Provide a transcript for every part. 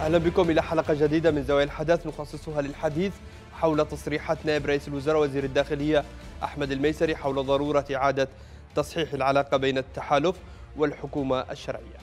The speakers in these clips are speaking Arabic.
أهلا بكم إلى حلقة جديدة من زوايا الحدث نخصصها للحديث حول تصريحات نائب رئيس الوزراء وزير الداخلية أحمد الميسري حول ضرورة إعادة تصحيح العلاقة بين التحالف والحكومة الشرعية.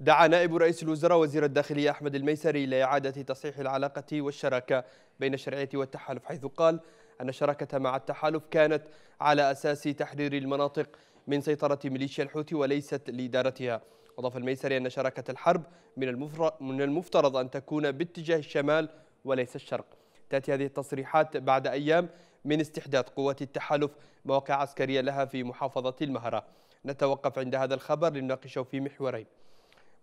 دعا نائب رئيس الوزراء وزير الداخلية أحمد الميسري إلى اعاده تصحيح العلاقة والشراكة بين الشرعية والتحالف حيث قال أن الشراكة مع التحالف كانت على أساس تحرير المناطق من سيطرة ميليشيا الحوثي وليست لإدارتها. أضاف الميسري أن شراكة الحرب من المفترض أن تكون باتجاه الشمال وليس الشرق. تأتي هذه التصريحات بعد أيام من استحداث قوات التحالف مواقع عسكرية لها في محافظة المهرة. نتوقف عند هذا الخبر لنناقشه في محورين.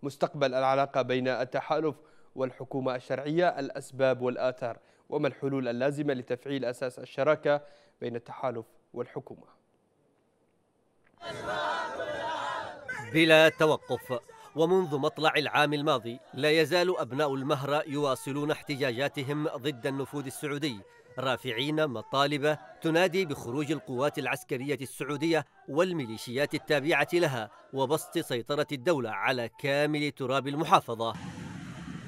مستقبل العلاقة بين التحالف والحكومة الشرعية الأسباب والآثار وما الحلول اللازمة لتفعيل أساس الشراكة بين التحالف والحكومة. بلا توقف ومنذ مطلع العام الماضي لا يزال أبناء المهرة يواصلون احتجاجاتهم ضد النفوذ السعودي رافعين مطالب تنادي بخروج القوات العسكرية السعودية والميليشيات التابعة لها وبسط سيطرة الدولة على كامل تراب المحافظة.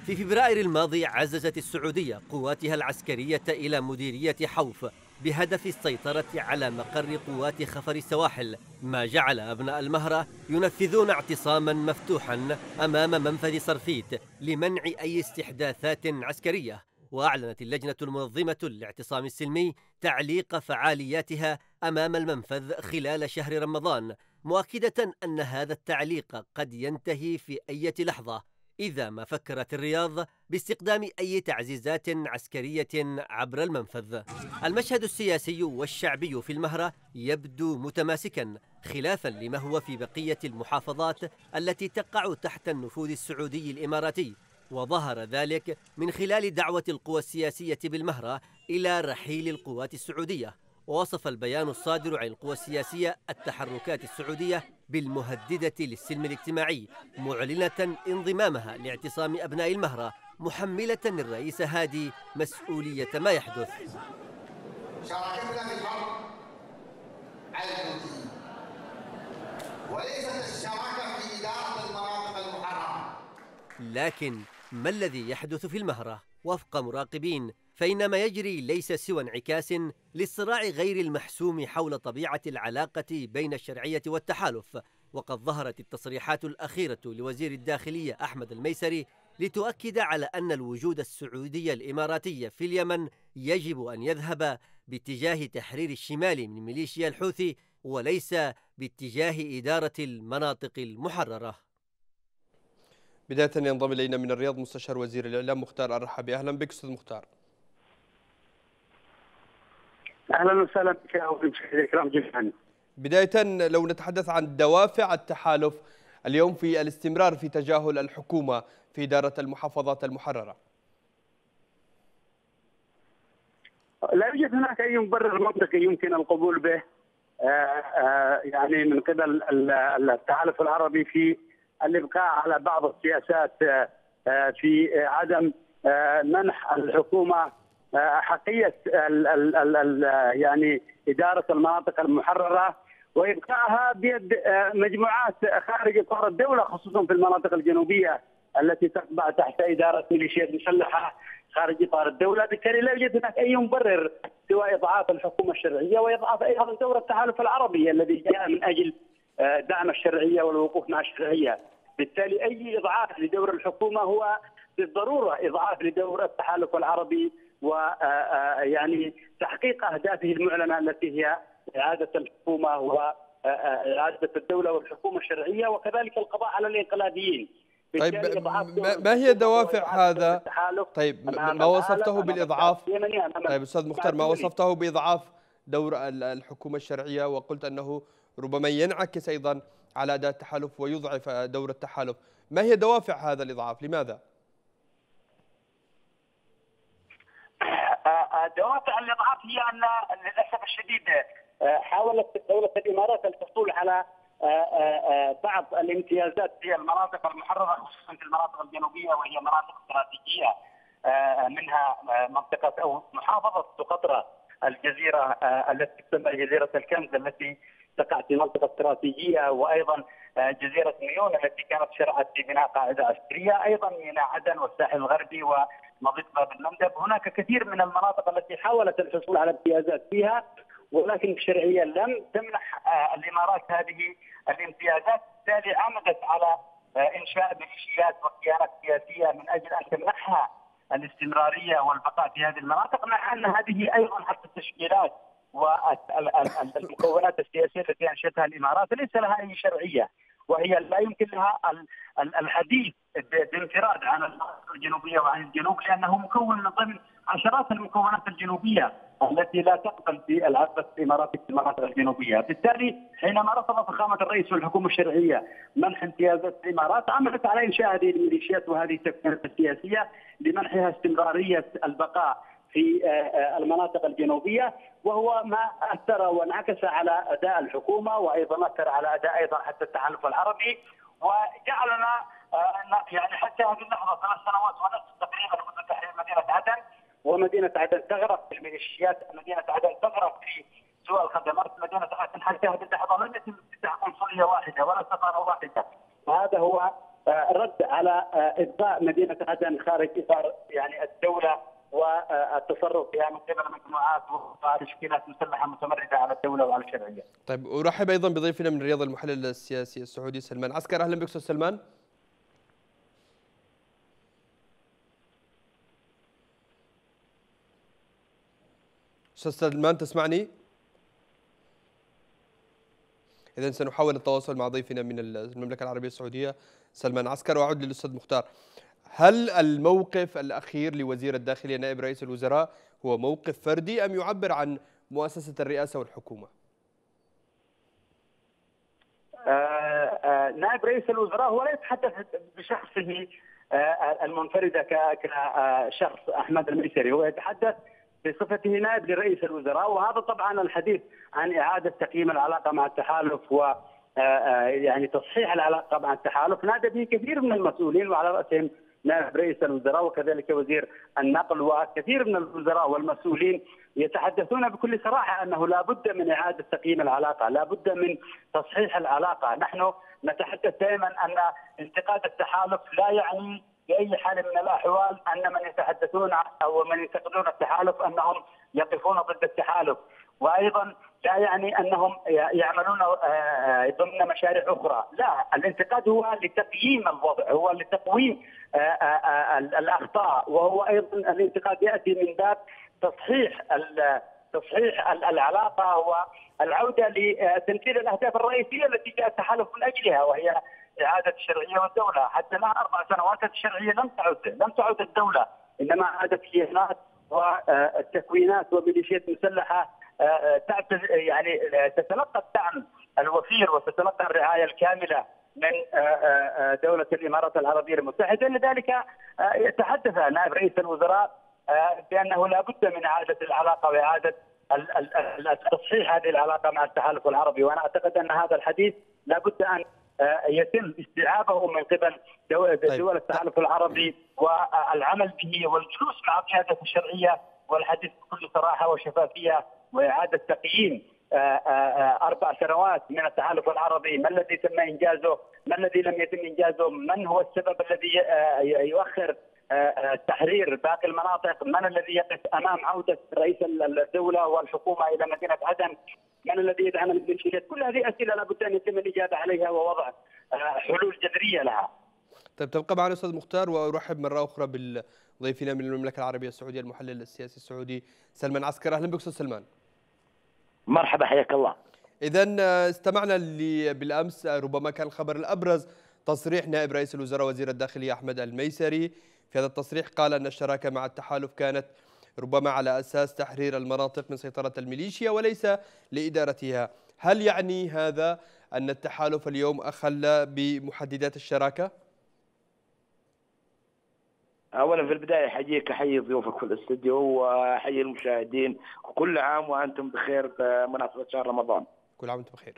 في فبراير الماضي عززت السعودية قواتها العسكرية إلى مديرية حوف بهدف السيطرة على مقر قوات خفر السواحل ما جعل أبناء المهرة ينفذون اعتصاما مفتوحا أمام منفذ صرفيت لمنع أي استحداثات عسكرية. وأعلنت اللجنة المنظمة للاعتصام السلمي تعليق فعالياتها أمام المنفذ خلال شهر رمضان مؤكدة أن هذا التعليق قد ينتهي في أي لحظة. إذا ما فكرت الرياض باستقدام أي تعزيزات عسكرية عبر المنفذ. المشهد السياسي والشعبي في المهرة يبدو متماسكا خلافا لما هو في بقية المحافظات التي تقع تحت النفوذ السعودي الإماراتي. وظهر ذلك من خلال دعوة القوى السياسية بالمهرة إلى رحيل القوات السعودية. ووصف البيان الصادر عن القوى السياسية التحركات السعودية بالمهددة للسلم الاجتماعي معلنة انضمامها لاعتصام أبناء المهرة محملة الرئيس هادي مسؤولية ما يحدث شاركتنا في الحرب على وليست الشراكة في إدارة المناطق المحررة لكن ما الذي يحدث في المهرة؟ وفق مراقبين فإن ما يجري ليس سوى انعكاس للصراع غير المحسوم حول طبيعة العلاقة بين الشرعية والتحالف. وقد ظهرت التصريحات الأخيرة لوزير الداخلية أحمد الميسري لتؤكد على أن الوجود السعودي الإماراتي في اليمن يجب أن يذهب باتجاه تحرير الشمال من ميليشيا الحوثي وليس باتجاه إدارة المناطق المحررة. بداية ينضم إلينا من الرياض مستشار وزير الإعلام مختار الرحبي أهلا بك أستاذ مختار. أهلا وسهلا بك وبالمشاهدين الكرام جميعا. بداية لو نتحدث عن دوافع التحالف اليوم في الاستمرار في تجاهل الحكومة في إدارة المحافظات المحررة. لا يوجد هناك أي مبرر منطقي يمكن القبول به آه، آه، يعني من قبل التحالف العربي في الإبقاء على بعض السياسات آه، في عدم منح الحكومة احقيه ال ال ال ال يعني إدارة المناطق المحررة وإبقائها بيد آه، مجموعات خارج إطار الدولة خصوصا في المناطق الجنوبية التي تقبع تحت إدارة ميليشيات مسلحة خارج إطار الدولة، بالتالي لا يوجد هناك أي مبرر سوى إضعاف الحكومة الشرعية وإضعاف أيضا دور التحالف العربي الذي جاء من أجل آه، دعم الشرعية والوقوف مع الشرعية، بالتالي أي إضعاف لدور الحكومة هو بالضرورة إضعاف لدور التحالف العربي ويعني تحقيق أهدافه المعلنة التي هي إعادة الحكومة واعاده الدولة والحكومة الشرعية وكذلك القضاء على الانقلابيين. طيب ما هي دوافع هذا؟ طيب ما وصفته بالاضعاف طيب أستاذ مختار ما وصفته بإضعاف دور الحكومة الشرعية وقلت أنه ربما ينعكس أيضا على أداء التحالف ويضعف دور التحالف، ما هي دوافع هذا الإضعاف؟ لماذا؟ دوافع الاضعاف هي أن للأسف الشديد آه، حاولت دولة الإمارات الحصول على آه، آه، بعض الامتيازات في المناطق المحررة خصوصا في المناطق الجنوبية وهي مناطق استراتيجية منها منطقة أو محافظة سقطرى الجزيرة التي تسمى جزيرة الكنز التي تقع في منطقة استراتيجية وأيضا جزيرة ميون التي كانت شرعت في بناء قاعدة عسكريه، أيضا ميناء عدن والساحل الغربي ومضيق باب المندب، هناك كثير من المناطق التي حاولت الحصول على امتيازات فيها ولكن شرعيا لم تمنح آه، الإمارات هذه الامتيازات، بالتالي عمدت على آه، إنشاء ميليشيات وكيانات سياسية من أجل أن تمنحها الاستمرارية والبقاء في هذه المناطق مع أن هذه أيضا حتى التشكيلات والمكونات السياسية التي أنشأتها الإمارات ليس لها أي شرعية. وهي لا يمكن لها الحديث بانفراد عن المناطق الجنوبية وعن الجنوب لأنه مكون من ضمن عشرات المكونات الجنوبية التي لا تقبل الاماراتي في المناطق الجنوبية، بالتالي حينما رفض فخامة الرئيس والحكومة الشرعية منح امتيازات الإمارات عملت على إنشاء هذه الميليشيات وهذه التكتلات السياسية لمنحها استمرارية البقاء في آه، آه، المناطق الجنوبية وهو ما أثر وانعكس على أداء الحكومة وأيضا أثر على أداء أيضا حتى التحالف العربي. وجعلنا آه، يعني حتى هذه اللحظة ثلاث سنوات ونصف تقريبا منذ تحرير مدينة عدن. ومدينة عدن تغرق في الميليشيات مدينة عدن تغرق في سوء الخدمات. مدينة عدن حتى هذه اللحظة لم يتم افتتاح قنصليه واحدة ولا سفارة واحدة. وهذا هو رد على إبقاء مدينة عدن خارج إطار يعني الدولة والتصرف فيها من قبل مجموعات وتشكيلات مسلحة متمردة على الدولة وعلى الشرعية. طيب ارحب أيضا بضيفنا من الرياض المحلل السياسي السعودي سلمان عسكر أهلا بك أستاذ سلمان. أستاذ سلمان تسمعني؟ اذا سنحاول التواصل مع ضيفنا من المملكة العربية السعودية سلمان عسكر وأعود للأستاذ مختار. هل الموقف الأخير لوزير الداخلية نائب رئيس الوزراء هو موقف فردي أم يعبر عن مؤسسة الرئاسة والحكومة؟ آه آه نائب رئيس الوزراء هو لا يتحدث بشخصه آه المنفردة كشخص أحمد الميسري هو يتحدث بصفته نائب لرئيس الوزراء وهذا طبعا الحديث عن إعادة تقييم العلاقة مع التحالف و يعني تصحيح العلاقة مع التحالف نادى به كثير من المسؤولين وعلى رأسهم نائب رئيس الوزراء وكذلك وزير النقل وكثير من الوزراء والمسؤولين يتحدثون بكل صراحة أنه لا بد من إعادة تقييم العلاقة، لا بد من تصحيح العلاقة، نحن نتحدث دائما أن انتقاد التحالف لا يعني بأي حال من الأحوال أن من يتحدثون أو من ينتقدون التحالف أنهم يقفون ضد التحالف، وأيضا لا يعني أنهم يعملون آه، ضمن مشاريع أخرى، لا الانتقاد هو لتقييم الوضع، هو لتقويم آه، آه، الأخطاء. وهو أيضا الانتقاد يأتي من باب تصحيح تصحيح العلاقة والعودة لتنفيذ الأهداف الرئيسية التي جاء التحالف من أجلها وهي إعادة الشرعية والدولة، حتى لها أربع سنوات الشرعية لم تعد لم تعد الدولة إنما عادت كيانات وتكوينات وميليشيات مسلحة يعني تتلقى الدعم الوفير وتتلقى الرعاية الكاملة من آه، آه، دولة الإمارات العربية المتحدة. لذلك آه، يتحدث نائب رئيس الوزراء بأنه لا بد من إعادة العلاقة وإعادة تصحيح هذه العلاقة مع التحالف العربي. وأنا أعتقد أن هذا الحديث لا بد أن يتم استيعابه من قبل دول, طيب. دول التحالف العربي والعمل به والجلوس مع القيادة الشرعية والحديث بكل صراحة وشفافية. وإعادة تقييم آه، آه، آه، أربع سنوات من التحالف العربي، ما الذي تم إنجازه؟ ما الذي لم يتم إنجازه؟ من هو السبب الذي يؤخر تحرير باقي المناطق؟ من الذي يقف أمام عودة رئيس الدولة والحكومة إلى مدينة عدن؟ من الذي يدعم الميليشيات؟ كل هذه أسئلة لابد أن يتم الإجابة عليها ووضع حلول جذرية لها. طيب تبقى معنا أستاذ مختار وأرحب مرة أخرى بضيفنا من المملكة العربية السعودية المحلل السياسي السعودي سلمان عسكر أهلا بك أستاذ سلمان. مرحبا حياك الله. اذا آه، استمعنا بالأمس آه، ربما كان الخبر الأبرز تصريح نائب رئيس الوزراء وزير الداخليه أحمد الميسري. في هذا التصريح قال أن الشراكة مع التحالف كانت ربما على أساس تحرير المناطق من سيطرة الميليشيا وليس لإدارتها. هل يعني هذا أن التحالف اليوم أخل بمحددات الشراكة؟ اولا في البداية احييك احيي ضيوفك في الاستديو واحيي المشاهدين وكل عام وأنتم بخير بمناسبة شهر رمضان. كل عام وأنتم بخير.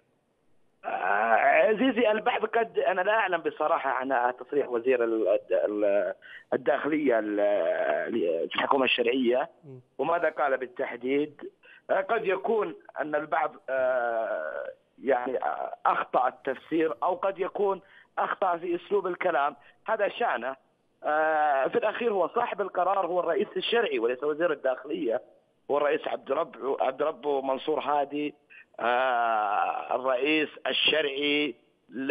آه، عزيزي البعض قد أنا لا أعلم بصراحة عن تصريح وزير الداخلية في الحكومة الشرعية وماذا قال بالتحديد. آه، قد يكون أن البعض آه، يعني أخطأ التفسير أو قد يكون أخطأ في أسلوب الكلام هذا شأنه في الأخير هو صاحب القرار هو الرئيس الشرعي وليس وزير الداخلية هو الرئيس عبد رب عبد ربه منصور هادي آه، الرئيس الشرعي ل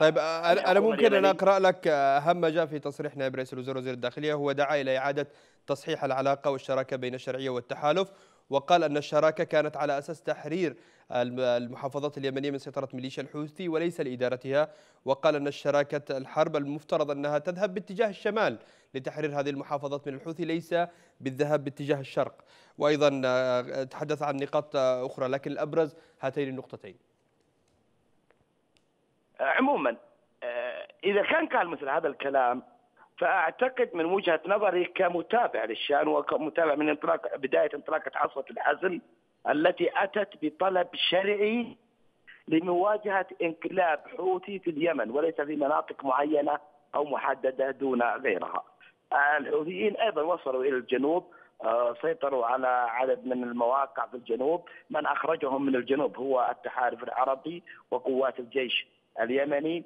طيب أنا أنا ممكن أن أقرأ لك أهم ما جاء في تصريح نائب رئيس الوزراء وزير الداخلية هو دعا إلى إعادة تصحيح العلاقة والشراكة بين الشرعية والتحالف وقال أن الشراكة كانت على أساس تحرير المحافظات اليمنية من سيطرة ميليشيا الحوثي وليس لإدارتها. وقال أن الشراكة الحرب المفترض أنها تذهب باتجاه الشمال لتحرير هذه المحافظات من الحوثي ليس بالذهاب باتجاه الشرق. وأيضا تحدث عن نقاط أخرى لكن الأبرز هاتين النقطتين. عموما آه، إذا كان قال مثل هذا الكلام فأعتقد من وجهة نظري كمتابع للشأن وكمتابع من انطلاق بداية انطلاقة عصرة الحزم التي أتت بطلب شرعي لمواجهة انقلاب حوثي في اليمن وليس في مناطق معينة أو محددة دون غيرها. الحوثيين أيضا وصلوا إلى الجنوب آه، سيطروا على عدد من المواقع في الجنوب من أخرجهم من الجنوب هو التحالف العربي وقوات الجيش اليمني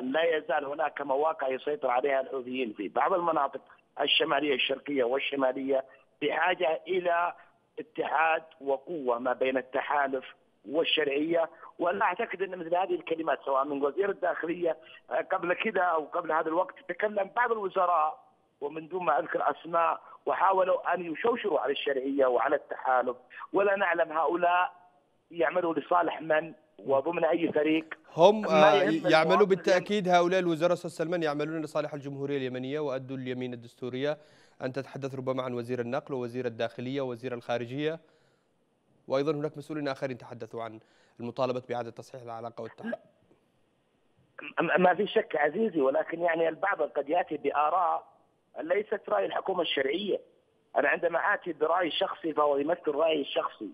لا يزال هناك مواقع يسيطر عليها الحوثيين في بعض المناطق الشمالية الشرقية والشمالية بحاجة إلى اتحاد وقوة ما بين التحالف والشرعية. ولا أعتقد إن مثل هذه الكلمات سواء من وزير الداخلية آه، قبل كذا أو قبل هذا الوقت تكلم بعض الوزراء ومن دون ما أذكر أسماء وحاولوا أن يشوشروا على الشرعية وعلى التحالف. ولا نعلم هؤلاء يعملوا لصالح من؟ وضمن أي فريق هم آه، يعملوا بالتأكيد هؤلاء الوزراء أستاذ سلمان يعملون لصالح الجمهورية اليمنية وأدوا اليمين الدستورية. أنت تتحدث ربما عن وزير النقل ووزير الداخلية ووزير الخارجية وأيضا هناك مسؤولين آخرين تحدثوا عن المطالبة بإعادة تصحيح العلاقة والتحالف ما في شك عزيزي ولكن يعني البعض قد يأتي بآراء ليست رأي الحكومة الشرعية. أنا عندما آتي برأي شخصي فهو يمثل رأيي الشخصي.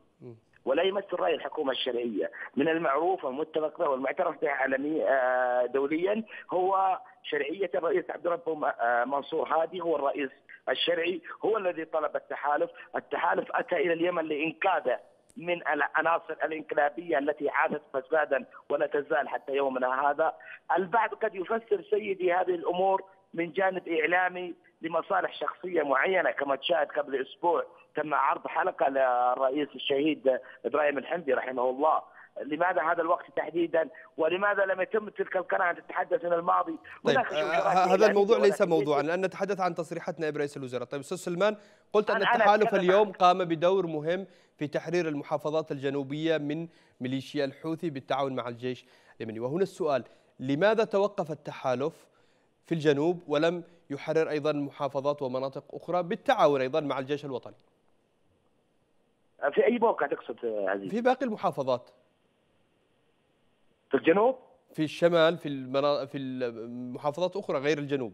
ولا يمثل راي الحكومة الشرعية، من المعروف والمتفق به والمعترف به عالميا آه، دوليا هو شرعية الرئيس عبد الرب آه، منصور هادي هو الرئيس الشرعي هو الذي طلب التحالف، التحالف أتى إلى اليمن لانقاذه من العناصر الانقلابية التي عادت فسادا ولا تزال حتى يومنا هذا، البعض قد يفسر سيدي هذه الأمور من جانب إعلامي لمصالح شخصية معينة كما تشاهد قبل أسبوع تم عرض حلقة للرئيس الشهيد إبراهيم الحمدي رحمه الله. لماذا هذا الوقت تحديدا؟ ولماذا لم يتم تلك القناة أن تتحدث من الماضي؟ طيب هذا الموضوع ليس موضوعا لأن نتحدث عن تصريحات نائب رئيس الوزراء. طيب أستاذ سلمان قلت أن التحالف اليوم قام بدور مهم في تحرير المحافظات الجنوبية من ميليشيا الحوثي بالتعاون مع الجيش اليمني. وهنا السؤال لماذا توقف التحالف؟ في الجنوب ولم يحرر أيضا محافظات ومناطق أخرى بالتعاون أيضا مع الجيش الوطني في أي موقع تقصد عزيز؟ في باقي المحافظات في الجنوب؟ في الشمال في المنا... في المحافظات أخرى غير الجنوب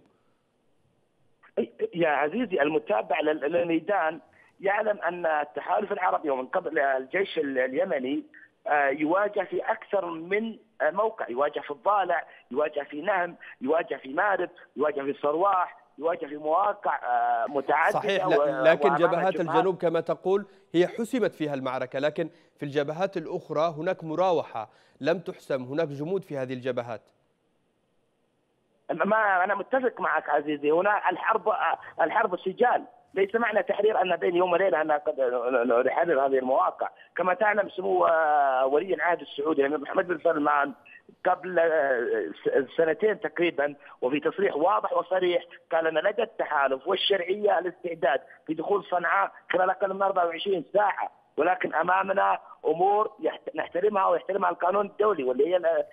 يا عزيزي المتابع للميدان يعلم أن التحالف العربي ومن قبل الجيش اليمني آه، يواجه في أكثر من موقع يواجه في الضالع يواجه في نهم يواجه في مارب يواجه في الصرواح يواجه في مواقع آه، متعددة صحيح لكن جبهات الجنوب كما تقول هي حسمت فيها المعركة لكن في الجبهات الأخرى هناك مراوحة لم تحسم هناك جمود في هذه الجبهات. ما أنا متفق معك عزيزي هنا الحرب الحرب سجال. ليس معنى تحرير أن بين يوم وليلة أن قد نحرر هذه المواقع، كما تعلم سمو آه، ولي العهد السعودي الأمير محمد بن سلمان قبل آه، سنتين تقريبا وفي تصريح واضح وصريح قال أن لدى التحالف والشرعية الاستعداد في دخول صنعاء خلال أقل من 24 ساعة ولكن أمامنا أمور نحترمها ويحترمها القانون الدولي واللي هي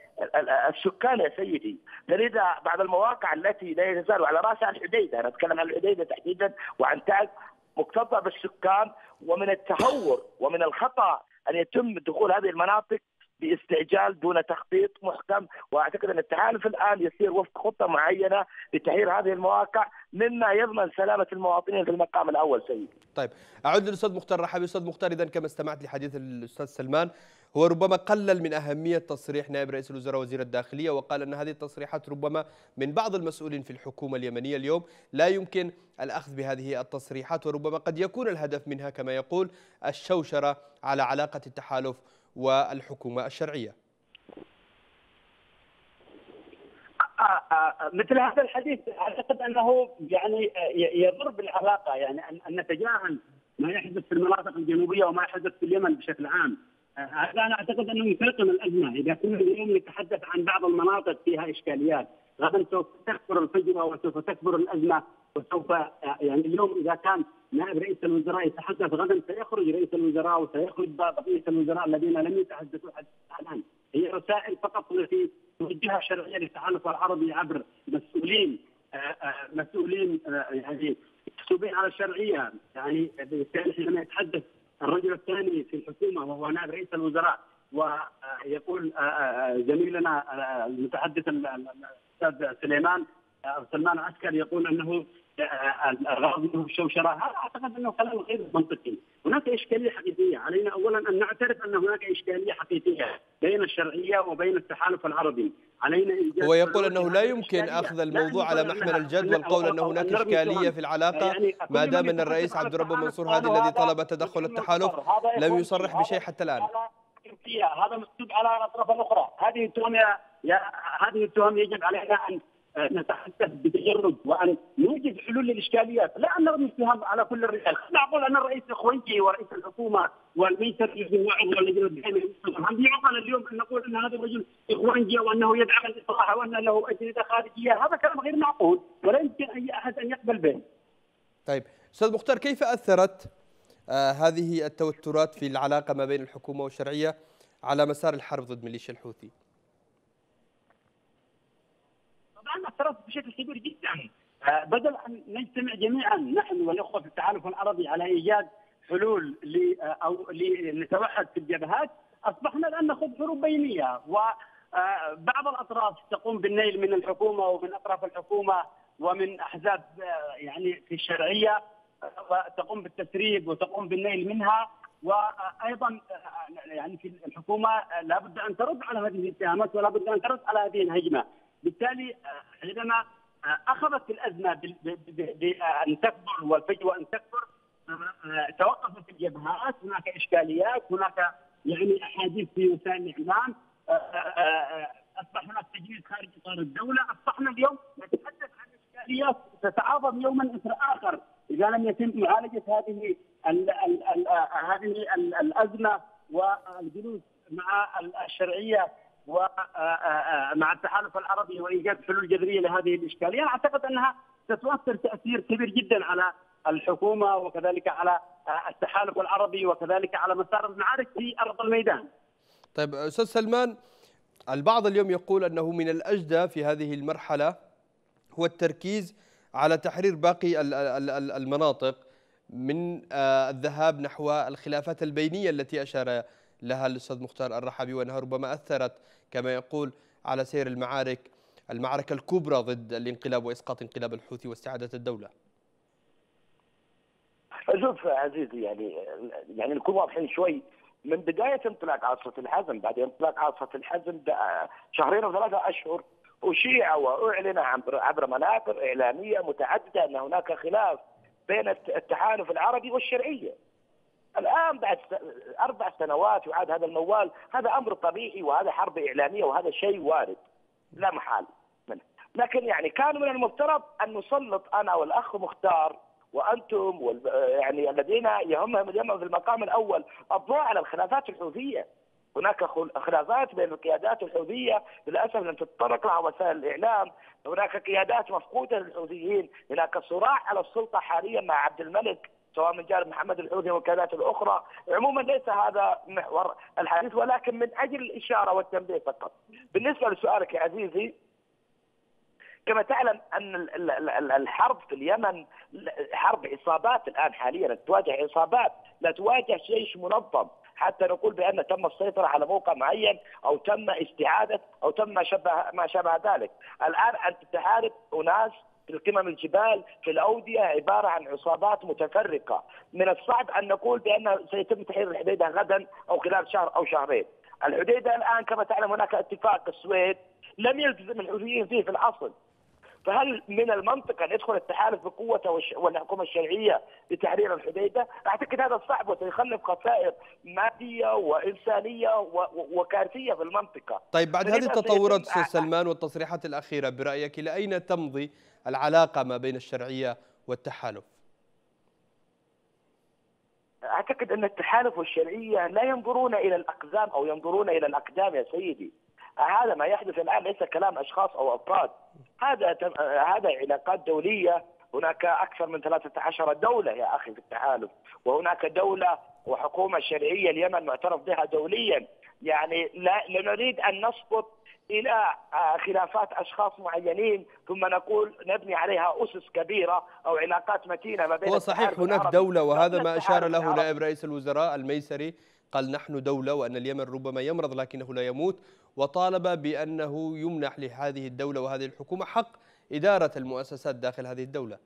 السكان يا سيدي، لذا بعض المواقع التي لا يزال على رأسها الحديدة، أنا أتكلم عن الحديدة تحديدا وعن تعب مكتظه بالسكان ومن التهور ومن الخطأ أن يتم دخول هذه المناطق باستعجال دون تخطيط محكم وأعتقد أن التحالف الآن يسير وفق خطة معينة لتحرير هذه المواقع مما يضمن سلامة المواطنين في المقام الأول سيدي. طيب اعود للأستاذ مختار رحبي أستاذ مختار اذا كما استمعت لحديث الأستاذ سلمان هو ربما قلل من أهمية تصريح نائب رئيس الوزراء وزير الداخلية وقال أن هذه التصريحات ربما من بعض المسؤولين في الحكومة اليمنية اليوم لا يمكن الأخذ بهذه التصريحات وربما قد يكون الهدف منها كما يقول الشوشرة على علاقة التحالف والحكومة الشرعية. آه، آه، مثل هذا الحديث أعتقد أنه يعني يضر بالعلاقة يعني أن نتجاهل ما يحدث في المناطق الجنوبية وما يحدث في اليمن بشكل عام. هذا أنا أعتقد أنه يفلقم الأزمة. إذا كنا اليوم نتحدث عن بعض المناطق فيها إشكاليات غدا سوف تكبر الفجوه وسوف تكبر الأزمة وسوف يعني اليوم إذا كان نائب رئيس الوزراء يتحدث غدا سيخرج رئيس الوزراء وسيخرج بقيه الوزراء الذين لم يتحدثوا الآن. هي رسائل فقط التي توجهها شرعية للتحالف العربي عبر مسؤولين آه، آه، مسؤولين آه، يعني محسوبين على الشرعية. يعني حينما يتحدث الرجل الثاني في الحكومة وهو نائب رئيس الوزراء ويقول زميلنا المتحدث الاستاذ سليمان سلمان عسكري يقول أنه الغرض منه الشوشره هذا أعتقد أنه كلام غير منطقي، هناك إشكالية حقيقية، علينا اولا أن نعترف أن هناك إشكالية حقيقية بين الشرعية وبين التحالف العربي، علينا إيجاد هو يقول أنه لا يمكن أخذ الموضوع على محمل الجد والقول أن هناك إشكالية في العلاقة. يعني ما دام أن الرئيس عبد الرب منصور هذا الذي طلب تدخل التحالف لم يصرح بشيء حتى الآن. هذا مكتوب على الاطراف الأخرى، هذه التهم هذه التهم يجب علينا أن نتحدث بتجرد وأن نوجد حلول للإشكاليات، لا أن نرمي السهام على كل الرجال، لا أقول أن الرئيس الاخوانجي ورئيس الحكومة والميسر وعظ واللجنه الدائمه هم يعقل اليوم أن نقول أن هذا الرجل اخوانجي وأنه يدعم الإصلاح وان له أجندة خارجية، هذا كلام غير معقول. ولا يمكن أي أحد أن يقبل به. طيب، أستاذ مختار كيف أثرت آه هذه التوترات في العلاقة ما بين الحكومة والشرعية على مسار الحرب ضد ميليشيا الحوثي؟ طبعا اثرت بشكل كبير جدا. آه، بدل أن نجتمع جميعا نحن والأخوة في التحالف العربي على إيجاد حلول آه، أو لنتوحد في الجبهات أصبحنا الآن نخوض حروب بينية. وبعض آه، الأطراف تقوم بالنيل من الحكومة ومن أطراف الحكومة ومن أحزاب يعني في الشرعية. وتقوم بالتسريب وتقوم بالنيل منها وأيضا يعني في الحكومة لابد أن ترد على هذه الاتهامات ولا بد أن ترد على هذه الهجمة. بالتالي آه، أخذت الأزمة بان تكبر والفجوه أن تكبر توقفت الجبهات. هناك إشكاليات هناك يعني أحاديث في وسائل الإعلام. اصبح هناك تجنيد خارج إطار الدولة. أصبحنا اليوم نتحدث عن إشكاليات تتعاظم يوما اثر آخر. لم يتم معالجه هذه هذه الأزمة والجلوس مع الشرعية ومع التحالف العربي وإيجاد حلول جذرية لهذه الإشكالية، أنا أعتقد أنها ستؤثر تأثير كبير جدا على الحكومة وكذلك على التحالف العربي وكذلك على مسار المعارك في أرض الميدان. طيب أستاذ سلمان البعض اليوم يقول أنه من الأجدى في هذه المرحلة هو التركيز على تحرير باقي المناطق من آه، الذهاب نحو الخلافات البينية التي أشار لها الأستاذ مختار الرحبي وأنها ربما أثرت كما يقول على سير المعارك المعركة الكبرى ضد الانقلاب وإسقاط انقلاب الحوثي واستعادة الدولة. شوف عزيزي يعني يعني نكون واضحين شوي من بداية انطلاق عاصفة الحزم بعد انطلاق عاصفة الحزم شهرين أو ثلاثة اشهر اشيع واعلن عبر منابر إعلامية متعددة أن هناك خلاف بين التحالف العربي والشرعية. الآن بعد أربع سنوات يعاد هذا الموال هذا أمر طبيعي وهذا حرب إعلامية وهذا شيء وارد. لا محال منه. لكن يعني كان من المفترض أن نسلط أنا والأخ مختار وأنتم وال... يعني الذين يهمهم اليوم في المقام الأول الضوء على الخلافات الحوثية. هناك خلافات بين القيادات الحوثية للأسف لم تتطرق لها وسائل الإعلام. هناك قيادات مفقودة للحوثيين. هناك صراع على السلطة حاليا مع عبد الملك سواء من جانب محمد الحوثي والكيانات الأخرى، عموما ليس هذا محور الحديث ولكن من أجل الإشارة والتنبيه فقط. بالنسبة لسؤالك يا عزيزي كما تعلم أن الحرب في اليمن حرب عصابات الآن حاليا تواجه عصابات لا تواجه جيش منظم. حتى نقول بأن تم السيطرة على موقع معين أو تم استعادة أو تم ما شبه ما شابه ذلك، الآن أنت تحارب أناس في قمم الجبال في الأودية عبارة عن عصابات متفرقة. من الصعب أن نقول بأن سيتم تحرير الحديدة غدا أو خلال شهر أو شهرين. الحديدة الآن كما تعلم هناك اتفاق السويد لم يلتزم الحوثيين فيه في الأصل. فهل من المنطق أن يدخل التحالف والش- والحكومة الشرعية لتحرير الحديدة؟ أعتقد هذا صعب وسيخلف خسائر مادية وإنسانية وكارثية في المنطقة. طيب بعد هذه التطورات أستاذ سلمان والتصريحات الأخيرة برأيك إلى اين تمضي العلاقة ما بين الشرعية والتحالف؟ أعتقد أن التحالف والشرعية لا ينظرون إلى الأقزام أو ينظرون إلى الأقدام يا سيدي. هذا ما يحدث الآن ليس كلام أشخاص أو أفراد. هذا هذا علاقات دولية هناك أكثر من 13 دولة يا أخي في التحالف وهناك دولة وحكومة شرعية اليمن معترف بها دوليا يعني لا لا نريد أن نسقط إلى خلافات أشخاص معينين ثم نقول نبني عليها أسس كبيرة أو علاقات متينة ما بين هو صحيح هناك دولة وهذا ما أشار له. نائب رئيس الوزراء الميسري قال نحن دولة وأن اليمن ربما يمرض لكنه لا يموت وطالب بأنه يمنح لهذه الدولة وهذه الحكومة حق إدارة المؤسسات داخل هذه الدولة.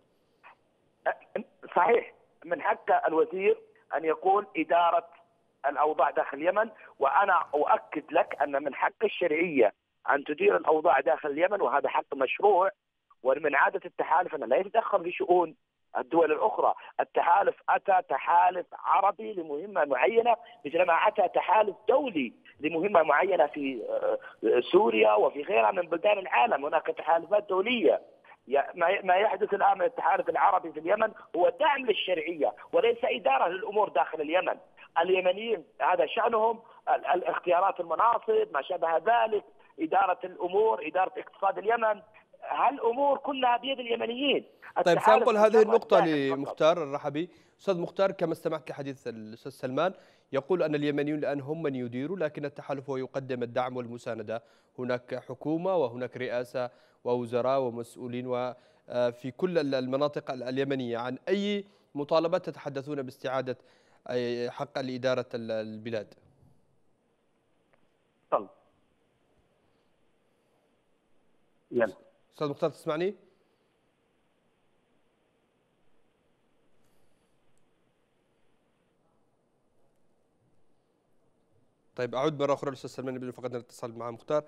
صحيح من حق الوزير أن يقول إدارة الأوضاع داخل اليمن وأنا أؤكد لك أن من حق الشرعية أن تدير الأوضاع داخل اليمن وهذا حق مشروع ومن عادة التحالف انه لا يتدخل في شؤون الدول الأخرى، التحالف أتى تحالف عربي لمهمة معينة مثلما أتى تحالف دولي لمهمة معينة في آه، سوريا وفي غيرها من بلدان العالم، هناك تحالفات دولية. يا- ما يحدث الآن من التحالف العربي في اليمن هو دعم للشرعية وليس إدارة للأمور داخل اليمن، اليمنيين هذا شأنهم ال- ال- اختيارات المناصب ما شابه ذلك، إدارة الأمور، إدارة اقتصاد اليمن، هالامور كلها بيد اليمنيين. طيب سأنقل هذه فقط. لمختار الرحبي. أستاذ مختار كما استمعت لحديث الأستاذ سلمان يقول أن اليمنيون الآن هم من يديروا لكن التحالف هو يقدم الدعم والمساندة هناك حكومة وهناك رئاسة ووزراء ومسؤولين وفي كل ال- المناطق ال- اليمنية عن أي مطالبات تتحدثون باستعادة حق لإدارة ال- البلاد تفضل. يلا أستاذ مختار تسمعني؟ طيب أعود مرة أخرى للأستاذ سلمان بن فقدنا الاتصال مع مختار.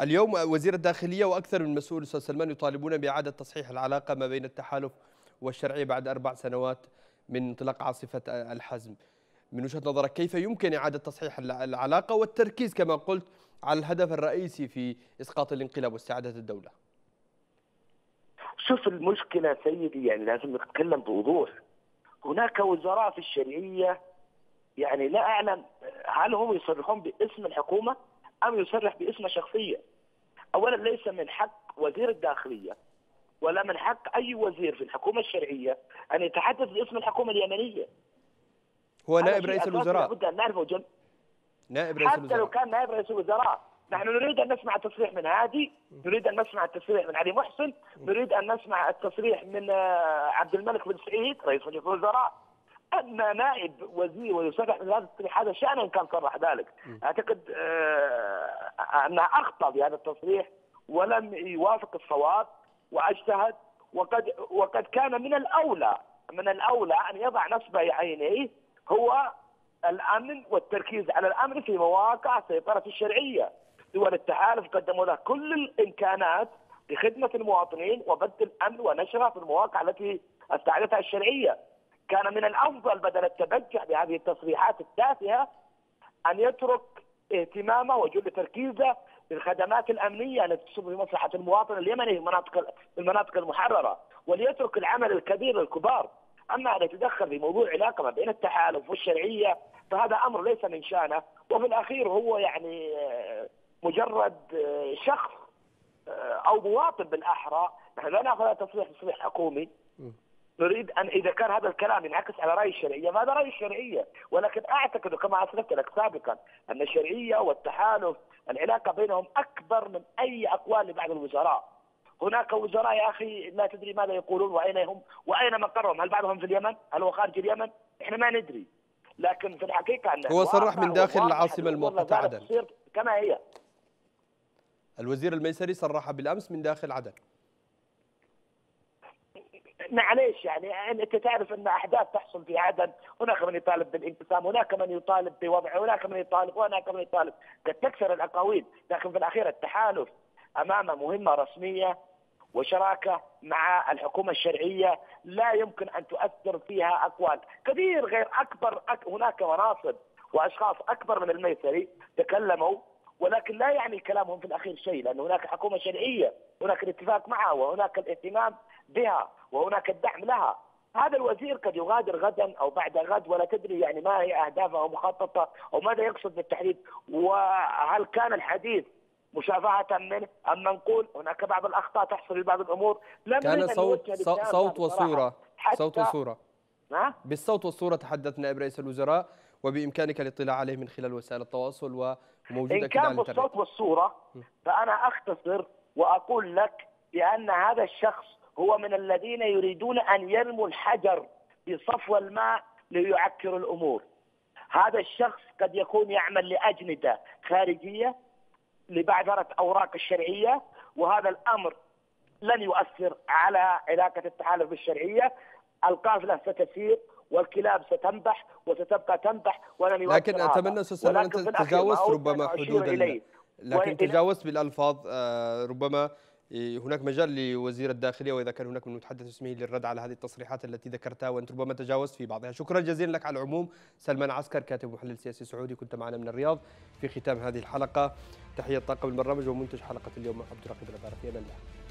اليوم وزير الداخلية وأكثر من مسؤول أستاذ سلمان يطالبون بإعادة تصحيح العلاقة ما بين التحالف والشرعية بعد أربع سنوات من انطلاق عاصفة الحزم. من وجهة نظرك كيف يمكن إعادة تصحيح الع- العلاقة والتركيز كما قلت على الهدف الرئيسي في إسقاط الانقلاب واستعادة الدولة؟ شوف المشكلة سيدي يعني لازم نتكلم بوضوح. هناك وزراء في الشرعية يعني لا أعلم هل هم يصرحون باسم الحكومة أم يصرح باسم شخصية. أولا ليس من حق وزير الداخلية ولا من حق أي وزير في الحكومة الشرعية أن يتحدث باسم الحكومة اليمنية. هو نائب رئيس الوزراء. لابد أن نعرفه جم... نائب رئيس حتى لو الوزراء. كان نائب رئيس الوزراء. نحن نريد أن نسمع التصريح من هادي نريد أن نسمع التصريح من علي محسن نريد أن نسمع التصريح من آه، عبد الملك بن سعيد رئيس مجلس الوزراء. أن نائب وزير ويصرح من هذا التصريح هذا شان إن كان صرح ذلك أعتقد آه، أنه أخطأ بهذا التصريح ولم يوافق الصواب واجتهد وقد وقد كان من الأولى من الأولى أن يضع نصب عينيه هو الأمن والتركيز على الأمن في مواقع سيطره الشرعية. دول التحالف قدموا له كل الإمكانات لخدمة المواطنين وبث الأمن ونشرها في المواقع التي استعادتها الشرعية. كان من الأفضل بدل التبجح بهذه التصريحات التافهة أن يترك اهتمامه وجل تركيزه بالخدمات الأمنية التي تصب في مصلحة المواطن اليمني في المناطق المناطق المحررة وليترك العمل الكبير للكبار. أما أن يتدخل في موضوع علاقة ما بين التحالف والشرعية فهذا أمر ليس من شانه. وفي الأخير هو يعني آه، مجرد آه، شخص آه، أو مواطن بالأحرى. نحن لا نأخذ تصريح تصريح حكومي. نريد أن إذا كان هذا الكلام ينعكس على رأي الشرعية فهذا رأي الشرعية؟ ولكن أعتقد كما أسلفت لك سابقا أن الشرعية والتحالف العلاقة بينهم أكبر من أي أقوال لبعض الوزراء. هناك وزراء يا أخي لا تدري ماذا يقولون وأين هم وأين مقرهم؟ هل بعضهم في اليمن؟ هل هو خارج اليمن؟ إحنا ما ندري. لكن في الحقيقة أن هو صرح من داخل لا زالت عدن. كما هي. الوزير الميسري صرح بالأمس من داخل عدن معليش يعني أنت تعرف أن أحداث تحصل في عدن، هناك من يطالب بالانقسام، هناك من يطالب بوضع، هناك من يطالب، وهناك من يطالب، قد تكثر الأقاويل، لكن في الأخير التحالف أمام مهمة رسمية وشراكة مع الحكومة الشرعية لا يمكن أن تؤثر فيها أقوال. كثير غير أكبر أك هناك مناصب وأشخاص أكبر من الميسري تكلموا ولكن لا يعني كلامهم في الأخير شيء لأن هناك حكومة شرعية هناك الاتفاق معها وهناك الاهتمام بها وهناك الدعم لها. هذا الوزير قد يغادر غدا أو بعد غد ولا تدري يعني ما هي أهدافه أو مخططه أو ماذا يقصد بالتحديد. وهل كان الحديث مشافهة منه أم نقول هناك بعض الأخطاء تحصل في بعض الأمور. لم كان صوت صوت. وصورة. صوت وصورة؟ بالصوت والصورة تحدث نائب رئيس الوزراء وبإمكانك الاطلاع عليه من خلال وسائل التواصل وموجود إن كان بالصوت والصورة فأنا أختصر وأقول لك بأن هذا الشخص هو من الذين يريدون أن يرموا الحجر في صفو الماء ليعكروا الأمور. هذا الشخص قد يكون يعمل لأجندة خارجية لبعثرة أوراق الشرعية وهذا الأمر لن يؤثر على علاقة التحالف بالشرعية. القافلة ستسير والكلاب ستنبح وستبقى تنبح ولن لكن. أتمنى أستاذ الأخير تجاوزت ربما أن حدود. لكن تجاوزت بالألفاظ آه، ربما هناك مجال لوزير الداخلية وإذا كان هناك من متحدث اسمه للرد على هذه التصريحات التي ذكرتها وأنت ربما تجاوزت في بعضها شكرا جزيلا لك على العموم سلمان عسكر كاتب محلل سياسي سعودي كنت معنا من الرياض في ختام هذه الحلقة تحية طاقم البرنامج ومنتج حلقة اليوم عبد الرقيب العبارة في أمان الله